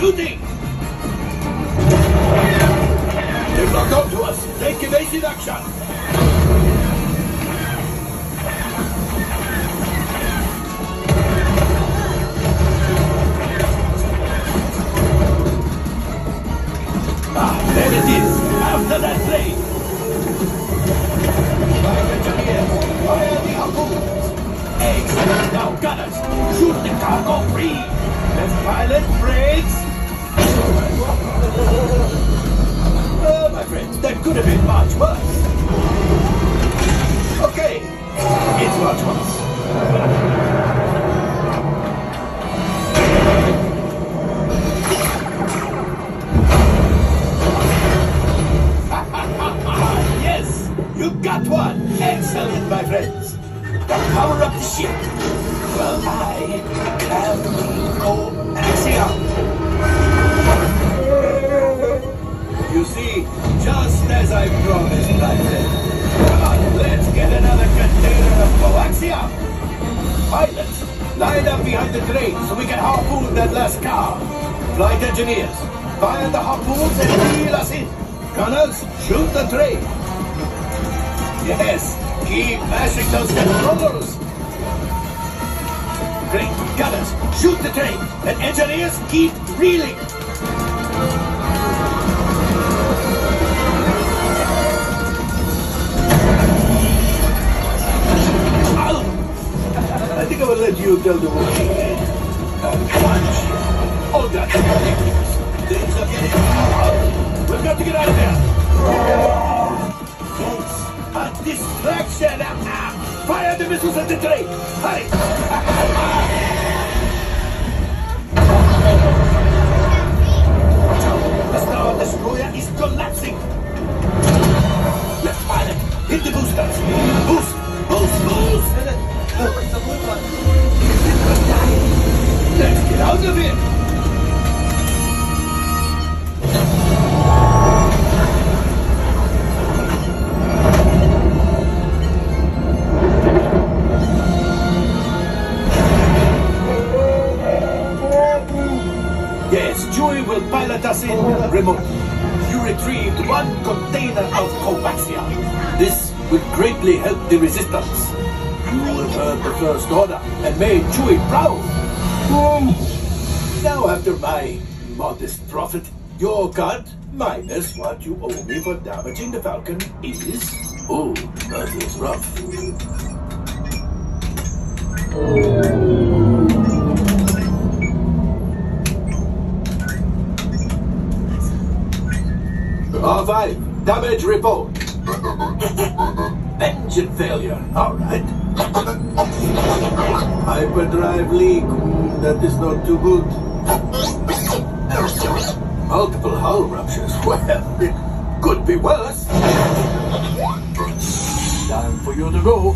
shooting! They've locked onto us. Take evasive action. Ah, there it is. After that plane. Fire engineer, fire the harpoons. Excellent. Now, gunners, shoot the cargo free. Left pilot brakes. Could have been much worse. Okay, it's much worse. yes, you got one. Excellent, my friends. Now power up the ship. Well, I just as I promised, I friend. Come on, let's get another container of coaxium. Pilots, line up behind the train so we can harpoon that last car. Flight engineers, fire the harpoons and reel us in. Gunners, shoot the train. Yes, keep mashing those controls. Great, gunners, shoot the train. And engineers, keep reeling. Tell the way. Now, punch. All that. Things are getting. We've got to get out of there. Yes, a distraction. Fire the missiles at the train. Hurry. The Star Destroyer is collapsing. Left pilot, hit the boosters. Boost, boost, boost. Out of. Yes, Chewie will pilot us in remotely. You retrieved one container of coaxium. This will greatly help the resistance. You have heard the First Order and made Chewie proud. Now, after my modest profit, your cut minus what you owe me for damaging the Falcon is... Oh, that is rough. R5, damage report. Engine failure. All right. Hyperdrive leak. That is not too good. Multiple hull ruptures. Well, it could be worse. Time for you to go.